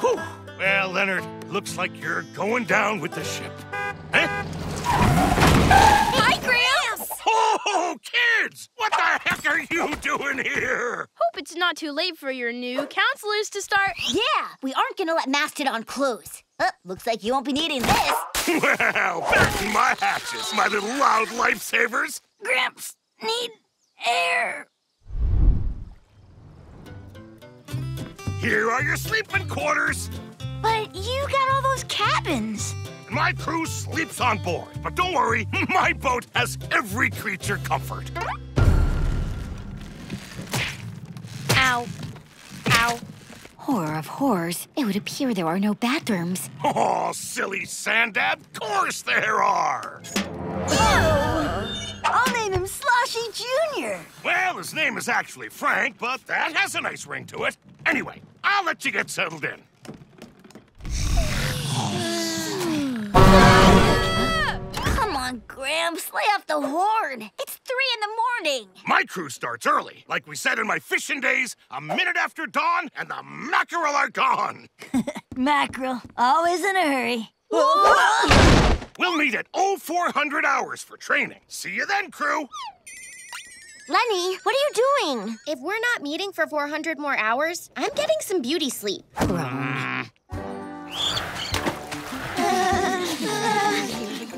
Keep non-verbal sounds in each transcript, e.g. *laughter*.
Whew. Well, Leonard, looks like you're going down with the ship. Huh? Hi, Gramps! Oh, kids! What the heck are you doing here? Hope it's not too late for your new counselors to start. Yeah, we aren't gonna let Mastodon close. Oh, uh, looks like you won't be needing this. Well, back in my hatches, my little loud lifesavers. Gramps, need air. Here are your sleeping quarters. But you got all those cabins. My crew sleeps on board, but don't worry, *laughs* my boat has every creature comfort. Ow. Ow. Horror of horrors. It would appear there are no bathrooms. *laughs* Oh, silly sand dab, of course there are. I'll name him Sloshy Jr. Well, his name is actually Frank, but that has a nice ring to it. Anyway, I'll let you get settled in. Come on, Gramps, lay off the horn. It's three in the morning. My crew starts early. Like we said in my fishing days, a minute after dawn, and the mackerel are gone. *laughs* Mackerel, always in a hurry. We'll meet at 0400 hours for training. See you then, crew. Lenny, what are you doing? If we're not meeting for 400 more hours, I'm getting some beauty sleep.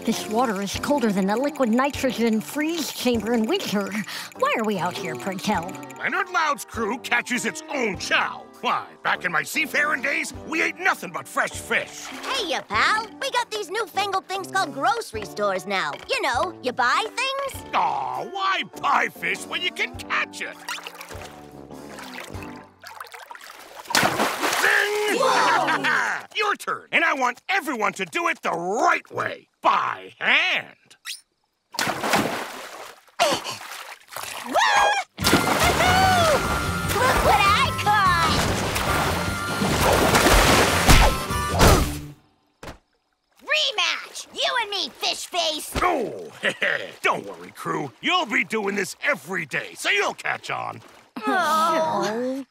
This water is colder than the liquid nitrogen freeze chamber in winter. Why are we out here, pray tell? Leonard Loud's crew catches its own chow. Why, back in my seafaring days, we ate nothing but fresh fish. Hey, you pal. We got these newfangled things called grocery stores now. You know, you buy things. Aw, why buy fish when you can catch it? Ding! Your turn, and I want everyone to do it the right way, by hand. Look what I caught! Rematch! You and me, fish face! Oh, *laughs* don't worry, crew. You'll be doing this every day, so you'll catch on. Oh.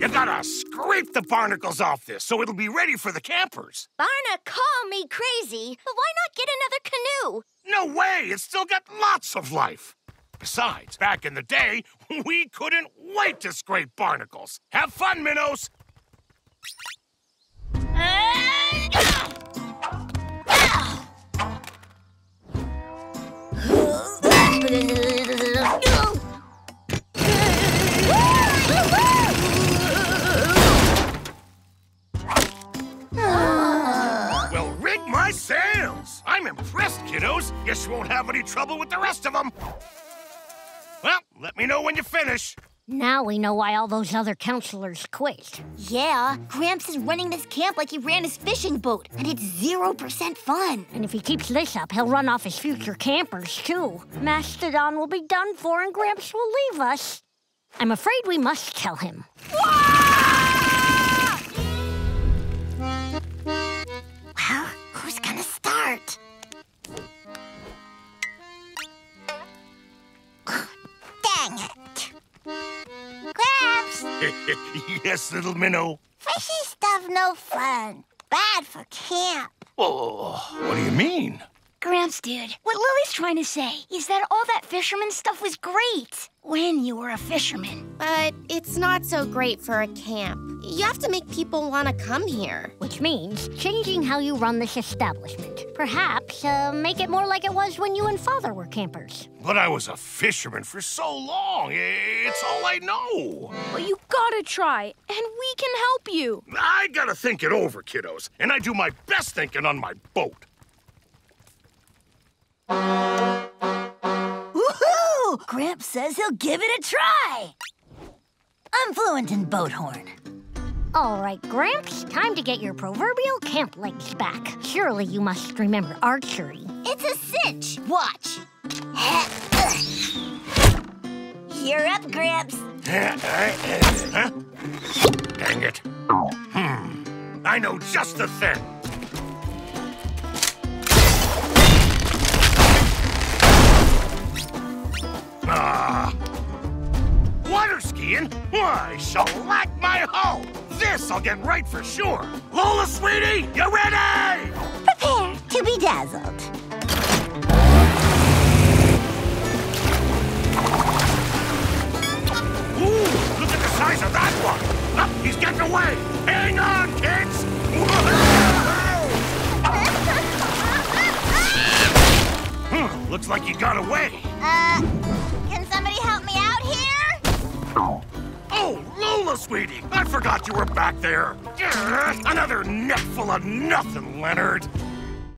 You gotta scrape the barnacles off this so it'll be ready for the campers. Barna, call me crazy, but why not get another canoe? No way! It's still got lots of life. Besides, back in the day, *laughs* we couldn't wait to scrape barnacles. Have fun, minnows! Have any trouble with the rest of them. Well, let me know when you finish. Now we know why all those other counselors quit. Yeah, Gramps is running this camp like he ran his fishing boat, and it's 0% fun. And if he keeps this up, he'll run off his future campers, too. Mastodon will be done for and Gramps will leave us. I'm afraid we must tell him. Well, *laughs* yes, little minnow. fishy stuff no fun. Bad for camp. Oh, what do you mean? Gramps, dude, what Lily's trying to say is that all that fisherman stuff was great when you were a fisherman. But it's not so great for a camp. You have to make people want to come here. Which means changing how you run this establishment. Perhaps uh, make it more like it was when you and Father were campers. But I was a fisherman for so long. It's all I know. But you gotta try, and we can help you. I gotta think it over, kiddos, and I do my best thinking on my boat. Woohoo! Gramps says he'll give it a try. I'm fluent in boat horn. All right, Gramps, time to get your proverbial camp legs back. Surely you must remember archery. It's a cinch. Watch. *laughs* You're up, Gramps. huh? Dang it. Hmm. I know just the thing. Ah. Water skiing? Why, shellac my hull! This I'll get right for sure! Lola, sweetie, you ready? He's getting away! Hang on, kids! Hmm, looks like he got away. Uh, can somebody help me out here? Oh, Lola, sweetie! I forgot you were back there. Another neck full of nothing, Leonard.